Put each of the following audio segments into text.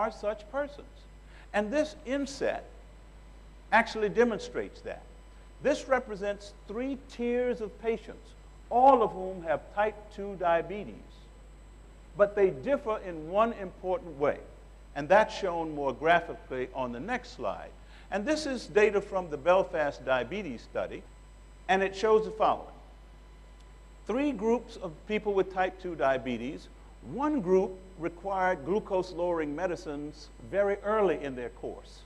are such persons. And this inset actually demonstrates that. This represents three tiers of patients, all of whom have type 2 diabetes. But they differ in one important way, and that's shown more graphically on the next slide. And this is data from the Belfast Diabetes Study, and it shows the following. Three groups of people with type 2 diabetes. One group required glucose-lowering medicines very early in their course.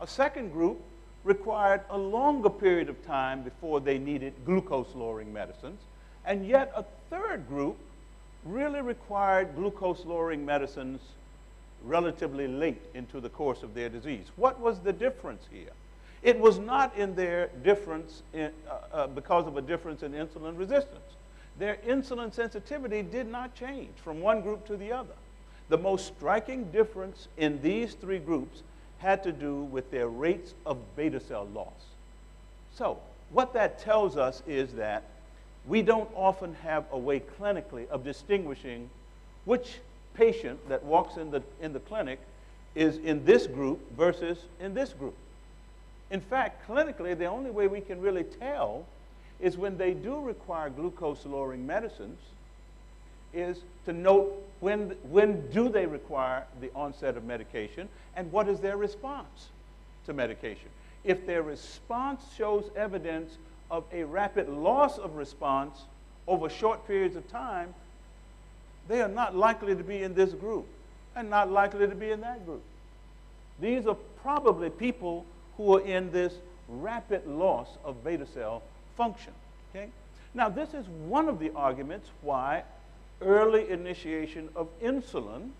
A second group required a longer period of time before they needed glucose-lowering medicines. And yet a third group really required glucose-lowering medicines relatively late into the course of their disease. What was the difference here? It was not in their difference in, uh, uh, because of a difference in insulin resistance. Their insulin sensitivity did not change from one group to the other. The most striking difference in these three groups had to do with their rates of beta cell loss. So, what that tells us is that we don't often have a way clinically of distinguishing which patient that walks in the, in the clinic is in this group versus in this group. In fact, clinically, the only way we can really tell is when they do require glucose-lowering medicines, is to note when, when do they require the onset of medication and what is their response to medication. If their response shows evidence of a rapid loss of response over short periods of time, they are not likely to be in this group and not likely to be in that group. These are probably people who are in this rapid loss of beta cell function. Okay? Now, this is one of the arguments why early initiation of insulin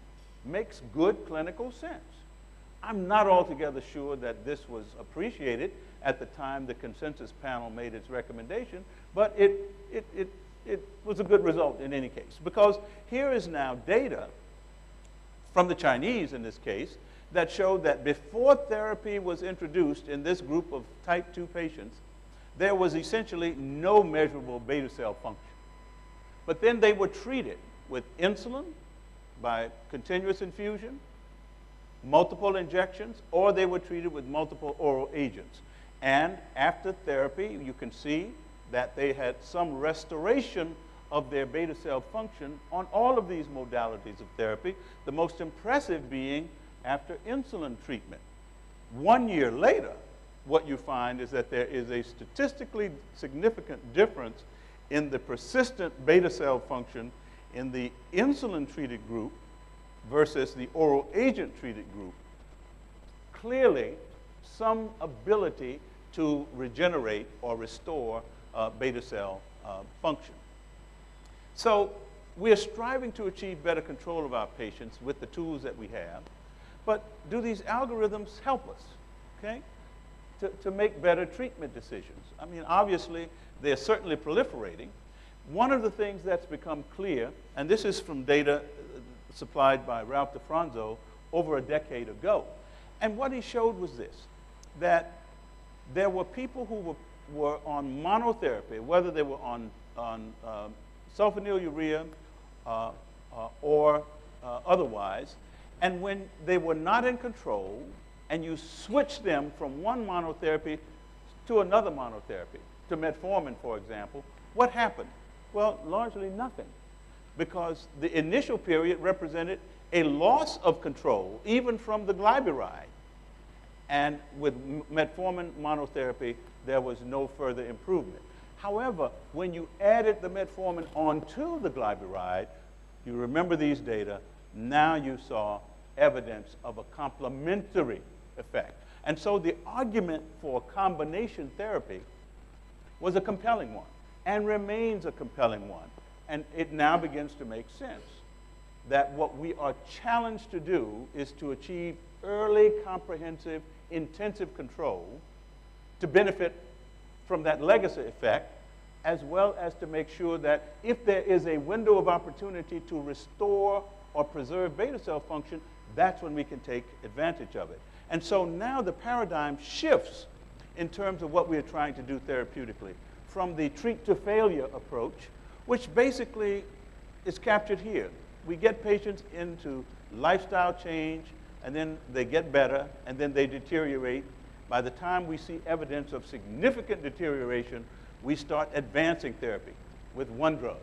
makes good clinical sense. I'm not altogether sure that this was appreciated at the time the consensus panel made its recommendation, but it, it, it, it was a good result in any case. Because here is now data from the Chinese in this case that showed that before therapy was introduced in this group of type 2 patients, there was essentially no measurable beta cell function. But then they were treated with insulin by continuous infusion, multiple injections, or they were treated with multiple oral agents. And after therapy, you can see that they had some restoration of their beta cell function on all of these modalities of therapy, the most impressive being after insulin treatment. One year later, what you find is that there is a statistically significant difference in the persistent beta cell function in the insulin-treated group versus the oral agent-treated group. Clearly, some ability to regenerate or restore uh, beta cell uh, function. So we are striving to achieve better control of our patients with the tools that we have, but do these algorithms help us, okay, to, to make better treatment decisions? I mean, obviously, they're certainly proliferating. One of the things that's become clear, and this is from data uh, supplied by Ralph DeFronzo over a decade ago, and what he showed was this, that there were people who were, were on monotherapy, whether they were on, on uh, sulfonylurea uh, uh, or uh, otherwise, and when they were not in control, and you switch them from one monotherapy to another monotherapy, to metformin, for example, what happened? Well, largely nothing, because the initial period represented a loss of control, even from the glyburide. And with metformin monotherapy, there was no further improvement. However, when you added the metformin onto the glyburide, you remember these data, now you saw evidence of a complementary effect. And so the argument for combination therapy was a compelling one and remains a compelling one. And it now begins to make sense that what we are challenged to do is to achieve early, comprehensive, intensive control to benefit from that legacy effect, as well as to make sure that if there is a window of opportunity to restore or preserve beta cell function, that's when we can take advantage of it. And so now the paradigm shifts in terms of what we are trying to do therapeutically from the treat to failure approach, which basically is captured here. We get patients into lifestyle change, and then they get better, and then they deteriorate. By the time we see evidence of significant deterioration, we start advancing therapy with one drug.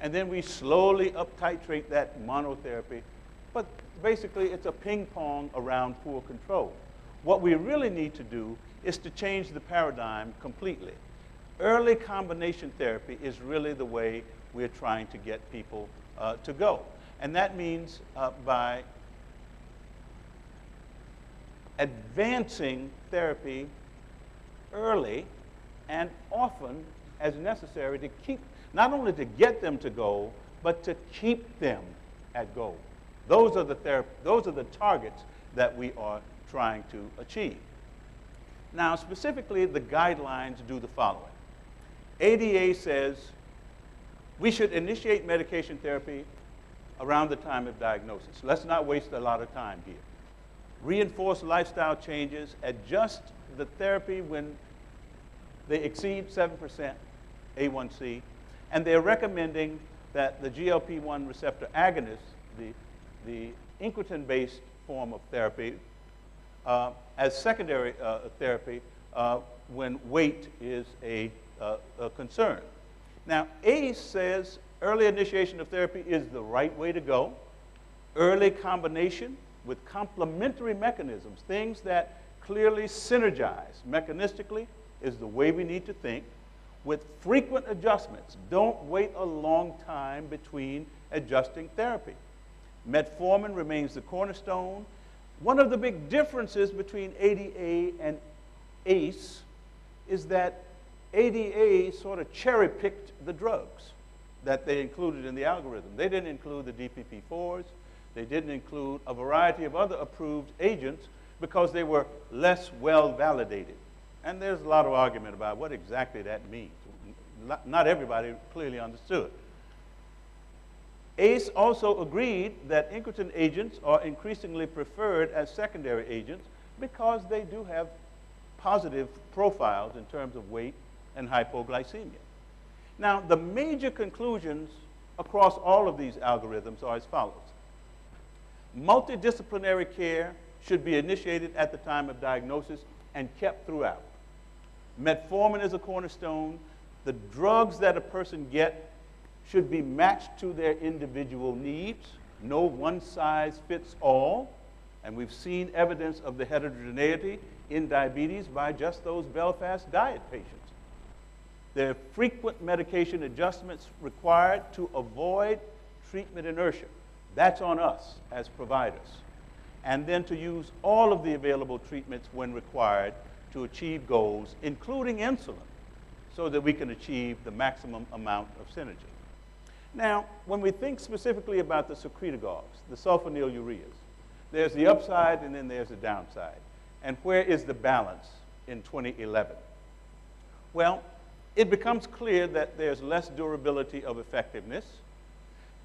And then we slowly up titrate that monotherapy. But basically, it's a ping pong around poor control. What we really need to do is to change the paradigm completely. Early combination therapy is really the way we're trying to get people uh, to go. And that means uh, by advancing therapy early and often as necessary to keep, not only to get them to goal, but to keep them at goal.Ose are the, those are the targets that we are trying to achieve. Now, specifically, the guidelines do the following. ADA says we should initiate medication therapy around the time of diagnosis. Let's not waste a lot of time here. Reinforce lifestyle changes, adjust the therapy when they exceed 7% A1C, and they're recommending that the GLP-1 receptor agonist, the, the incretin-based form of therapy, uh, as secondary uh, therapy uh, when weight is a, uh, a concern. Now, ACE says early initiation of therapy is the right way to go. Early combination with complementary mechanisms, things that clearly synergize mechanistically, is the way we need to think. With frequent adjustments, don't wait a long time between adjusting therapy. Metformin remains the cornerstone. One of the big differences between ADA and ACE is that ADA sort of cherry picked the drugs that they included in the algorithm. They didn't include the DPP4s, they didn't include a variety of other approved agents because they were less well validated. And there's a lot of argument about what exactly that means. Not everybody clearly understood. ACE also agreed that incretin agents are increasingly preferred as secondary agents because they do have positive profiles in terms of weight and hypoglycemia. Now, the major conclusions across all of these algorithms are as follows. Multidisciplinary care should be initiated at the time of diagnosis and kept throughout. Metformin is a cornerstone. The drugs that a person gets should be matched to their individual needs. No one size fits all. And we've seen evidence of the heterogeneity in diabetes by just those Belfast diet patients. There are frequent medication adjustments required to avoid treatment inertia. That's on us as providers. And then to use all of the available treatments when required to achieve goals, including insulin, so that we can achieve the maximum amount of synergy. Now, when we think specifically about the secretagogues, the sulfonylureas, there's the upside and then there's the downside. And where is the balance in 2011? Well, it becomes clear that there's less durability of effectiveness.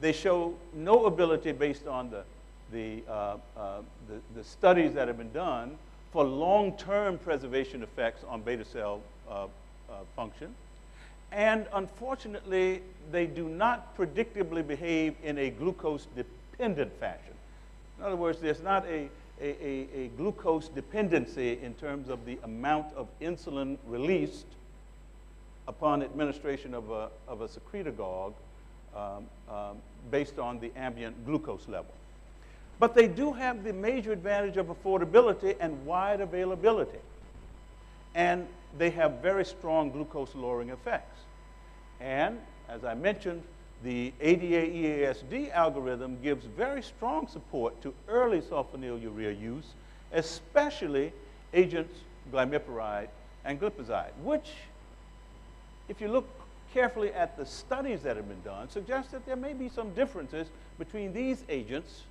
They show no ability based on the, the, uh, uh, the, the, studies that have been done for long-term preservation effects on beta cell uh, uh function. And unfortunately, they do not predictably behave in a glucose-dependent fashion. In other words, there's not a, a, a, a, glucose dependency in terms of the amount of insulin released upon administration of a, of a secretagogue um, um, based on the ambient glucose level. But they do have the major advantage of affordability and wide availability. And they have very strong glucose lowering effects. And as I mentioned, the ADA-EASD algorithm gives very strong support to early sulfonylurea use, especially agents glimepiride and glipizide, which, if you look carefully at the studies that have been done, suggest that there may be some differences between these agents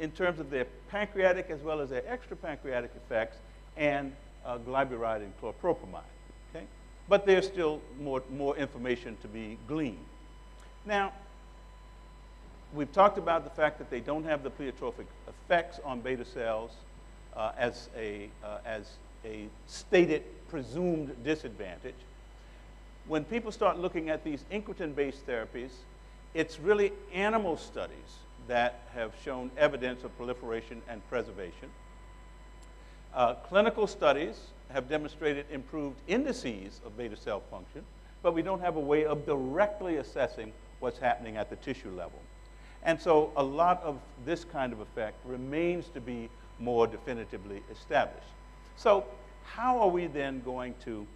in terms of their pancreatic as well as their extrapancreatic effects and uh, and chlorpropamide. Okay? But there's still more, more information to be gleaned. Now, we've talked about the fact that they don't have the pleiotropic effects on beta cells uh, as, a, uh, as a stated presumed disadvantage. When people start looking at these incretin-based therapies, it's really animal studies that have shown evidence of proliferation and preservation. Uh, clinical studies have demonstrated improved indices of beta cell function, but we don't have a way of directly assessing what's happening at the tissue level. And so a lot of this kind of effect remains to be more definitively established. So how are we then going to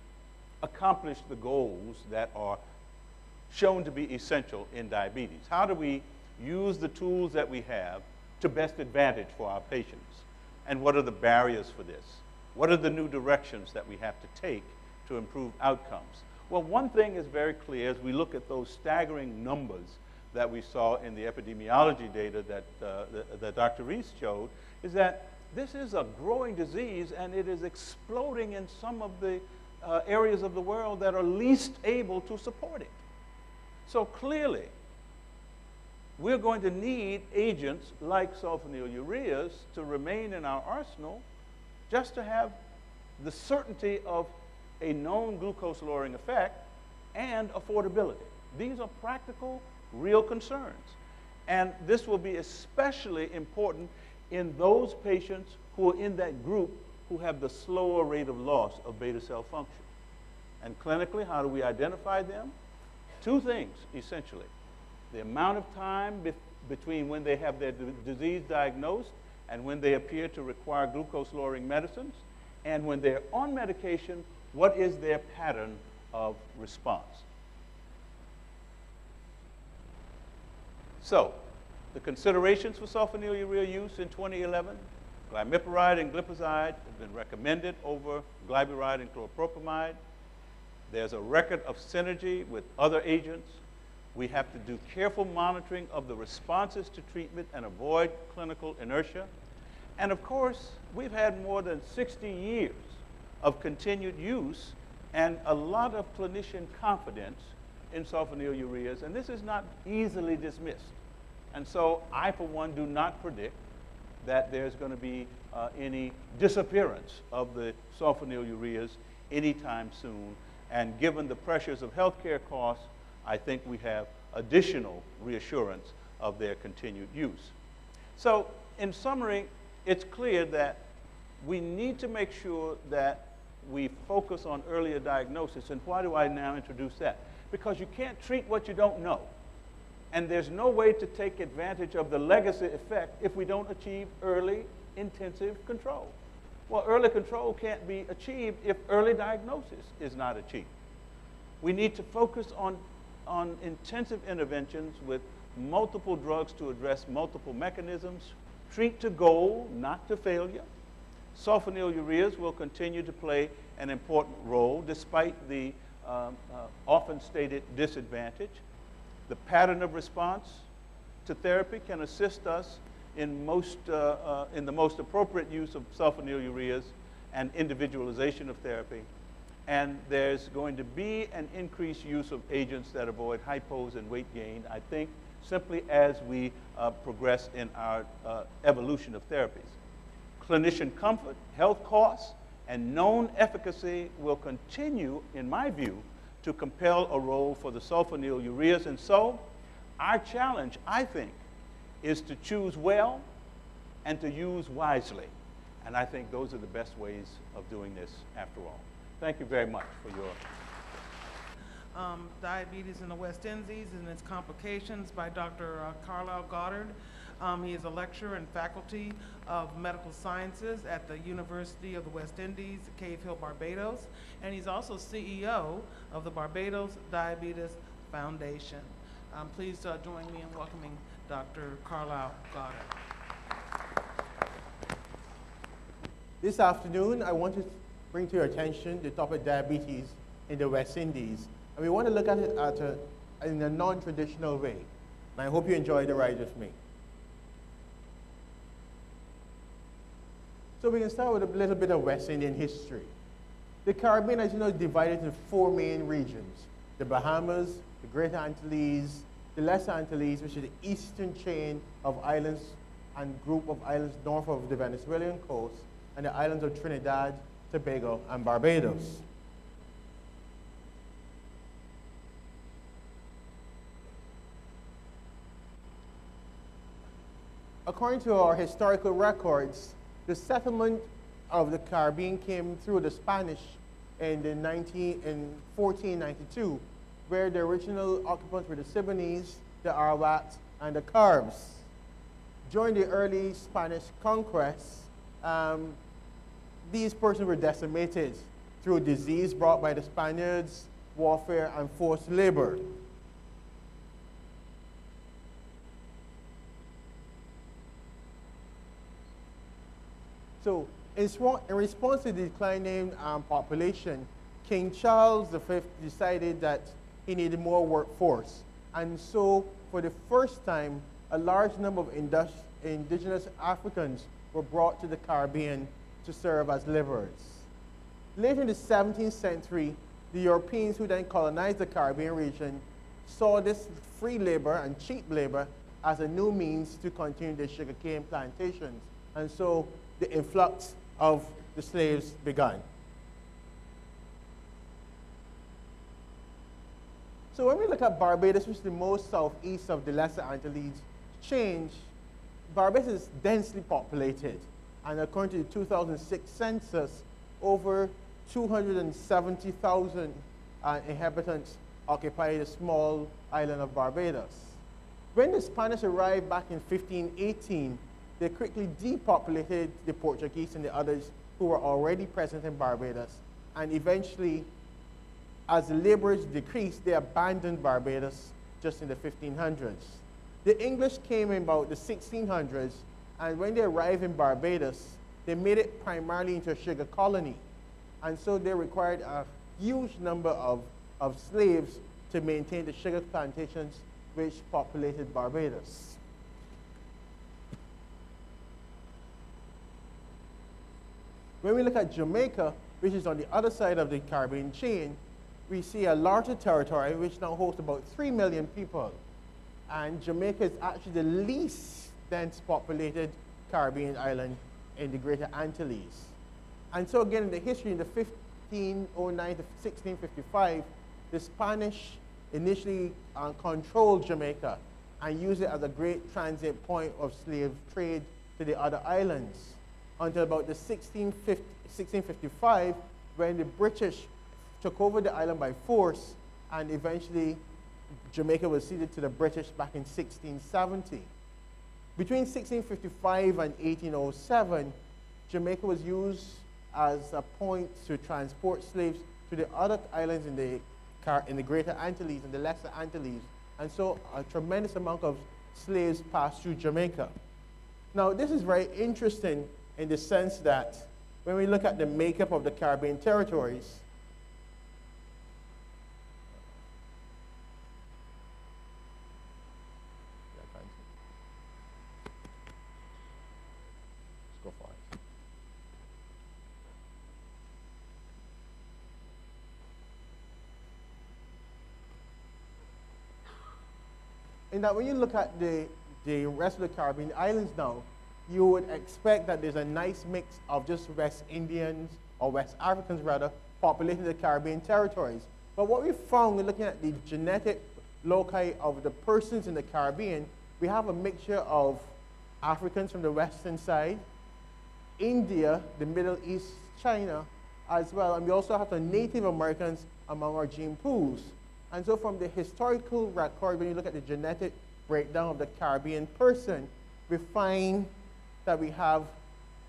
accomplish the goals that are shown to be essential in diabetes? How do we use the tools that we have to best advantage for our patients? And what are the barriers for this? What are the new directions that we have to take to improve outcomes? Well, one thing is very clear as we look at those staggering numbers that we saw in the epidemiology data that, uh, that, Dr. Reese showed, is that this is a growing disease and it is exploding in some of the uh, areas of the world that are least able to support it. So clearly, we're going to need agents like sulfonylureas to remain in our arsenal just to have the certainty of a known glucose lowering effect and affordability. These are practical, real concerns. And this will be especially important in those patients who are in that group who have the slower rate of loss of beta cell function. And clinically, how do we identify them? Two things, essentially. The amount of time be between when they have their disease diagnosed and when they appear to require glucose-lowering medicines, and when they're on medication, what is their pattern of response? So, the considerations for sulfonylurea use in 2011, glimepiride and glipizide have been recommended over glyburide and chloropropamide. There's a record of synergy with other agents. We have to do careful monitoring of the responses to treatment and avoid clinical inertia. And of course, we've had more than 60 years of continued use and a lot of clinician confidence in sulfonylureas, and this is not easily dismissed. And so I, for one, do not predict that there's going to be uh, any disappearance of the sulfonylureas anytime soon. And given the pressures of healthcare costs, I think we have additional reassurance of their continued use. So in summary, it's clear that we need to make sure that we focus on earlier diagnosis. And why do I now introduce that? Because you can't treat what you don't know. And there's no way to take advantage of the legacy effect if we don't achieve early intensive control. Well, early control can't be achieved if early diagnosis is not achieved. We need to focus on, on intensive interventions with multiple drugs to address multiple mechanisms, treat to goal, not to failure. Sulfonylureas will continue to play an important role despite the um, uh, often stated disadvantage. The pattern of response to therapy can assist us in, most, uh, uh, in the most appropriate use of sulfonylureas and individualization of therapy. And there's going to be an increased use of agents that avoid hypos and weight gain, I think, simply as we uh, progress in our uh, evolution of therapies. Clinician comfort, health costs, and known efficacy will continue, in my view, to compel a role for the sulfonylureas. And so, our challenge, I think, is to choose well and to use wisely. And I think those are the best ways of doing this after all. Thank you very much for your. Um, diabetes in the West Indies and its complications by Dr. Uh, Carlisle Goddard. Um, he is a lecturer and faculty of medical sciences at the University of the West Indies, Cave Hill, Barbados, and he's also CEO of the Barbados Diabetes Foundation. Um, please uh, join me in welcoming Dr. Carlisle Goddard. This afternoon, I want to bring to your attention the topic diabetes in the West Indies. And we want to look at it at a, in a non-traditional way. And I hope you enjoy the ride with me. So we can start with a little bit of West Indian history. The Caribbean, as you know, is divided into four main regions. The Bahamas, the Greater Antilles, the Lesser Antilles, which is the eastern chain of islands and group of islands north of the Venezuelan coast, and the islands of Trinidad, Tobago, and Barbados. according to our historical records, the settlement of the Caribbean came through the Spanish in, the 19, in 1492, where the original occupants were the Siboneyes, the Arawaks, and the Caribs. During the early Spanish conquest, um, these persons were decimated through disease brought by the Spaniards, warfare, and forced labor. So, in, response to the declining um, population, King Charles V decided that he needed more workforce. And so, for the first time, a large number of indigenous Africans were brought to the Caribbean to serve as laborers. Later in the 17th century, the Europeans who then colonized the Caribbean region saw this free labor and cheap labor as a new means to continue the sugarcane plantations. And so the influx of the slaves began. So when we look at Barbados, which is the most southeast of the Lesser Antilles, change, Barbados is densely populated. And according to the 2006 census, over 270,000 uh, inhabitants occupy the small island of Barbados. When the Spanish arrived back in 1518, they quickly depopulated the Portuguese and the others who were already present in Barbados. And eventually, as the laborers decreased, they abandoned Barbados just in the 1500s. The English came in about the 1600s, and when they arrived in Barbados, they made it primarily into a sugar colony. And so they required a huge number of, of slaves to maintain the sugar plantations which populated Barbados. When we look at Jamaica, which is on the other side of the Caribbean chain, we see a larger territory which now hosts about 3 million people. And Jamaica is actually the least dense populated Caribbean island in the Greater Antilles. And so again, in the history, in the 1509 to 1655, the Spanish initially uh, controlled Jamaica and used it as a great transit point of slave trade to the other islands until about the 1655 when the British took over the island by force and eventually Jamaica was ceded to the British back in 1670. Between 1655 and 1807, Jamaica was used as a point to transport slaves to the other islands in the, in the Greater Antilles and the Lesser Antilles. And so a tremendous amount of slaves passed through Jamaica. Now, this is very interesting in the sense that when we look at the makeup of the Caribbean territories, in that when you look at the, the rest of the Caribbean islands now, you would expect that there's a nice mix of just West Indians, or West Africans rather, populating the Caribbean territories. But what we found when looking at the genetic loci of the persons in the Caribbean, we have a mixture of Africans from the western side, India, the Middle East, China, as well. And we also have the Native Americans among our gene pools. And so from the historical record, when you look at the genetic breakdown of the Caribbean person, we find that we have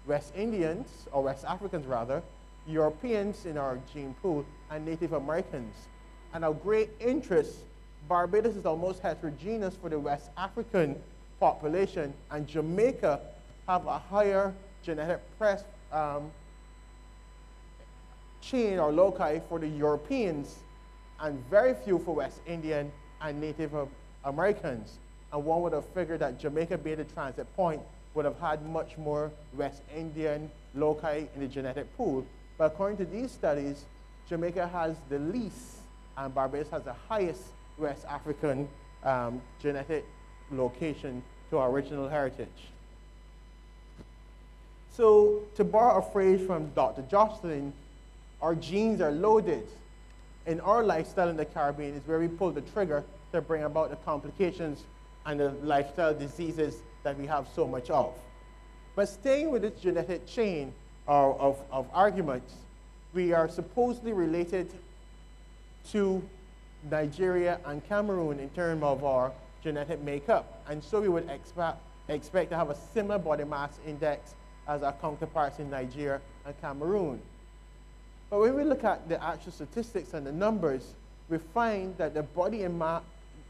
West Indians, or West Africans rather, Europeans in our gene pool, and Native Americans. And our great interest, Barbados is almost heterogeneous for the West African population, and Jamaica have a higher genetic press um, chain or loci for the Europeans, and very few for West Indian and Native Americans. And one would have figured that Jamaica being the transit point would have had much more West Indian loci in the genetic pool. But according to these studies, Jamaica has the least and Barbados has the highest West African um, genetic location to our original heritage. So to borrow a phrase from Dr. Jocelyn, our genes are loaded. In our lifestyle in the Caribbean is where we pull the trigger to bring about the complications and the lifestyle diseases that we have so much of. But staying with this genetic chain of, of, of arguments, we are supposedly related to Nigeria and Cameroon in terms of our genetic makeup. And so we would expect, expect to have a similar body mass index as our counterparts in Nigeria and Cameroon. But when we look at the actual statistics and the numbers, we find that the body,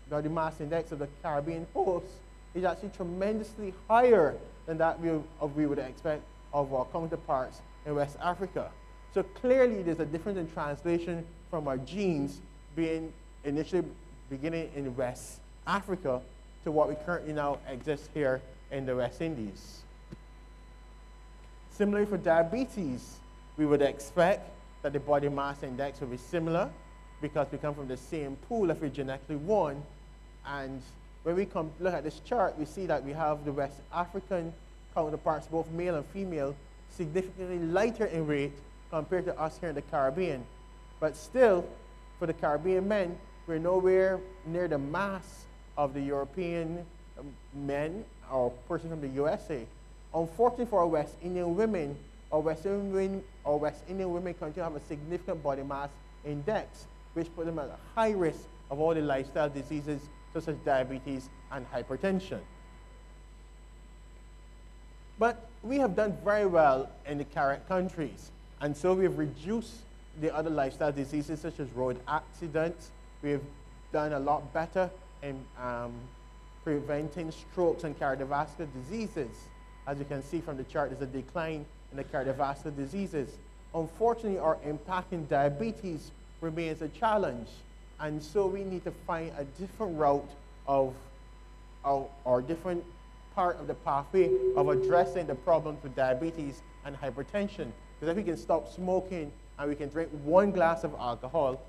body mass index of the Caribbean host is actually tremendously higher than that we, of we would expect of our counterparts in West Africa. So clearly there's a difference in translation from our genes being initially beginning in West Africa to what we currently now exist here in the West Indies. Similarly for diabetes, we would expect that the body mass index will be similar because we come from the same pool if we're genetically one. And when we come look at this chart, we see that we have the West African counterparts, both male and female, significantly lighter in weight compared to us here in the Caribbean. But still, for the Caribbean men, we're nowhere near the mass of the European um, men or persons from the USA. Unfortunately for our West Indian women, our West Indian women, our West Indian women continue to have a significant body mass index, which put them at a high risk of all the lifestyle diseases such as diabetes and hypertension. But we have done very well in the CARIC countries. And so we've reduced the other lifestyle diseases such as road accidents. We've done a lot better in um, preventing strokes and cardiovascular diseases. As you can see from the chart, there's a decline in the cardiovascular diseases. Unfortunately, our impact in diabetes remains a challenge. And so we need to find a different route of, of or different part of the pathway of addressing the problems with diabetes and hypertension. Because if we can stop smoking and we can drink one glass of alcohol